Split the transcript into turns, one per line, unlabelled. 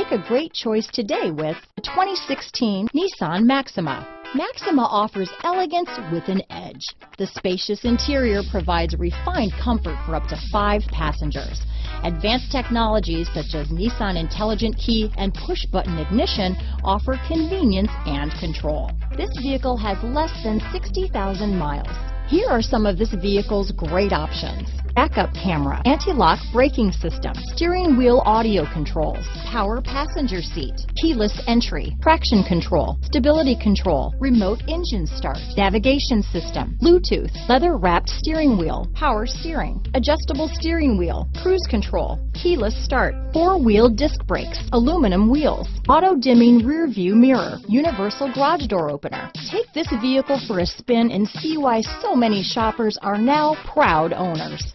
Make a great choice today with the 2016 Nissan Maxima. Maxima offers elegance with an edge. The spacious interior provides refined comfort for up to five passengers. Advanced technologies such as Nissan Intelligent Key and push-button ignition offer convenience and control. This vehicle has less than 60,000 miles. Here are some of this vehicle's great options backup camera, anti-lock braking system, steering wheel audio controls, power passenger seat, keyless entry, traction control, stability control, remote engine start, navigation system, Bluetooth, leather wrapped steering wheel, power steering, adjustable steering wheel, cruise control, keyless start, four wheel disc brakes, aluminum wheels, auto dimming rear view mirror, universal garage door opener. Take this vehicle for a spin and see why so many shoppers are now proud owners.